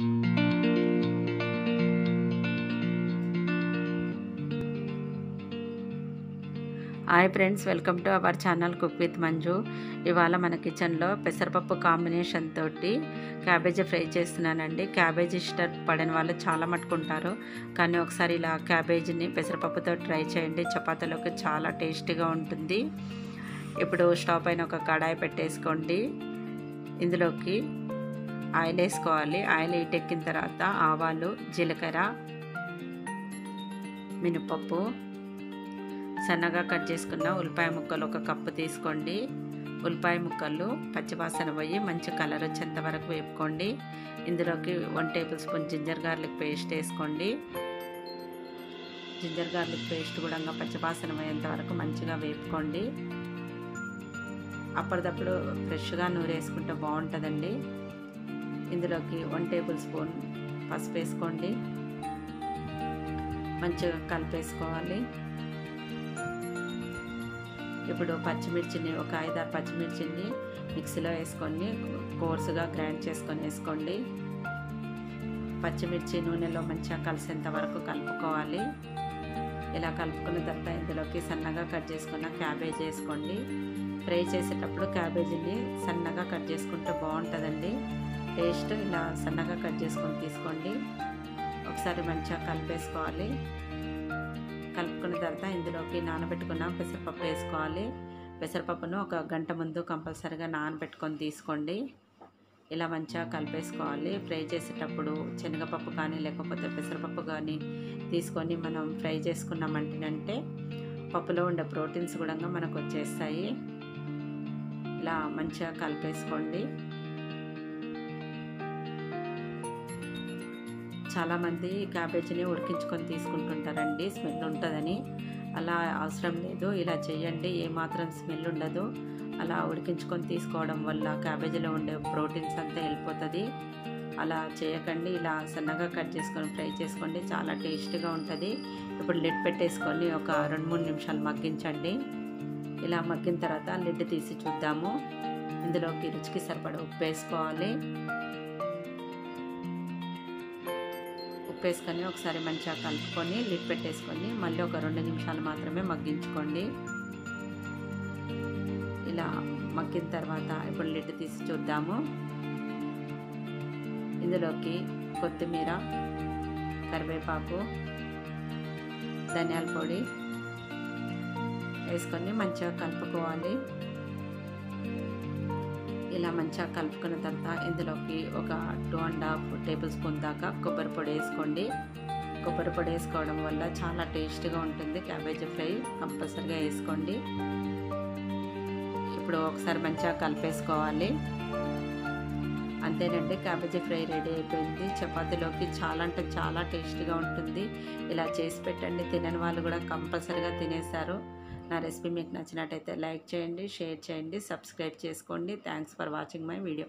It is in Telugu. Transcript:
Hi friends welcome to our channel cook with Manju ఇవాళ మన కిచెన్లో పెసరపప్పు కాంబినేషన్ తోటి క్యాబేజీ ఫ్రై చేస్తున్నానండి. క్యాబేజీ ఇష్టపడని వాళ్ళు చాలా మట్టుకుంటారు కానీ ఒకసారి ఇలా క్యాబేజీని పెసరపప్పుతో ట్రై చేయండి. చపాతీలోకి చాలా టేస్టీగా ఉంటుంది. ఇప్పుడు స్టవ్ పైన ఒక కడాయి పెట్టేసుకోండి. ఇందులోకి ఆయిల్ వేసుకోవాలి ఆయిల్ ఎక్కిన తర్వాత ఆవాలు జీలకర్ర మినపప్పు సన్నగా కట్ చేసుకున్న ఉల్లిపాయ ముక్కలు ఒక కప్పు తీసుకోండి. ఉల్లిపాయ ముక్కలు పచ్చివాసన పోయి మంచి కలర్ వచ్చేంత వరకు వేపుకోండి. ఇందులోకి one tablespoon ginger garlic paste వేసుకోండి. జింజర్ గార్లిక్ పేస్ట్ కూడా పచ్చివాసన పోయేంత వరకు మంచిగా వేపుకోండి. అప్పటిదప్పుడు ఫ్రెష్గా నూరేసుకుంటే బాగుంటుందండి. ఇందులోకి వన్ టేబుల్ స్పూన్ పసుపు వేసుకోండి. మంచిగా కలిపేసుకోవాలి. ఇప్పుడు పచ్చిమిర్చిని ఒక ఐదారు పచ్చిమిర్చిని మిక్సీలో వేసుకొని కోర్సుగా గ్రైండ్ చేసుకొని వేసుకోండి. పచ్చిమిర్చి నూనెలో మంచిగా కలిసేంత వరకు కలుపుకోవాలి. ఇలా కలుపుకున్న తర్వాత ఇందులోకి సన్నగా కట్ చేసుకున్న క్యాబేజ్ వేసుకోండి. ఫ్రై చేసేటప్పుడు క్యాబేజీని సన్నగా కట్ చేసుకుంటే బాగుంటుందండి. టేస్ట్ ఇలా సన్నగా కట్ చేసుకొని తీసుకోండి. ఒకసారి మంచిగా కలిపేసుకోవాలి. కలుపుకున్న తర్వాత ఇందులోకి నానబెట్టుకున్న పెసరపప్పు వేసుకోవాలి. పెసరపప్పును ఒక గంట ముందు కంపల్సరీగా నానబెట్టుకొని తీసుకోండి. ఇలా మంచిగా కలిపేసుకోవాలి. ఫ్రై చేసేటప్పుడు శనగపప్పు కానీ లేకపోతే పెసరపప్పు కానీ తీసుకొని మనం ఫ్రై చేసుకున్నామంటేనంటే పప్పులో ఉండే ప్రోటీన్స్ కూడా మనకు వచ్చేస్తాయి. ఇలా మంచిగా కలిపేసుకోండి. చాలామంది క్యాబేజీని ఉడికించుకొని తీసుకుంటుంటారండి. స్మెల్ ఉంటుందని. అలా అవసరం లేదు. ఇలా చేయండి. ఏమాత్రం స్మెల్ ఉండదు. అలా ఉడికించుకొని తీసుకోవడం వల్ల క్యాబేజీలో ఉండే ప్రోటీన్స్ అంతా వెళ్ళిపోతుంది. అలా చేయకండి. ఇలా సన్నగా కట్ చేసుకొని ఫ్రై చేసుకోండి. చాలా టేస్టీగా ఉంటుంది. ఇప్పుడు లిడ్ పెట్టేసుకొని ఒక రెండు మూడు నిమిషాలు మగ్గించండి. ఇలా మగ్గిన తర్వాత లిడ్ తీసి చూద్దాము. ఇందులోకి రుచికి సరిపడ ఉప్పు వేసుకోవాలి. ఉప్పు వేసుకొని ఒకసారి మంచిగా కలుపుకొని లిడ్ పెట్టేసుకొని మళ్ళీ ఒక రెండు నిమిషాలు మాత్రమే మగ్గించుకోండి. ఇలా మగ్గిన తర్వాత ఇప్పుడు లిడ్ తీసి చూద్దాము. ఇందులోకి కొత్తిమీర కరివేపాకు ధనియాల పొడి వేసుకొని మంచిగా కలుపుకోవాలి. ఇలా మంచిగా కలుపుకున్న తర్వాత ఇందులోకి ఒక two and half tablespoon దాకా కొబ్బరి పొడి వేసుకోండి. కొబ్బరి పొడి వేసుకోవడం వల్ల చాలా టేస్ట్గా ఉంటుంది. క్యాబేజీ ఫ్రై కంపల్సరిగా వేసుకోండి. ఇప్పుడు ఒకసారి మంచిగా కలిపేసుకోవాలి. అంతేనండి క్యాబేజీ ఫ్రై రెడీ అయిపోయింది. చపాతీలోకి చాలా అంటే చాలా టేస్టీగా ఉంటుంది. ఇలా చేసి పెట్టండి. తినని వాళ్ళు కూడా కంపల్సరీగా తినేశారు నా రెసిపీ మీకు నచ్చినట్టయితే లైక్ చేయండి షేర్ చేయండి సబ్స్క్రైబ్ చేసుకోండి. Thanks for watching my video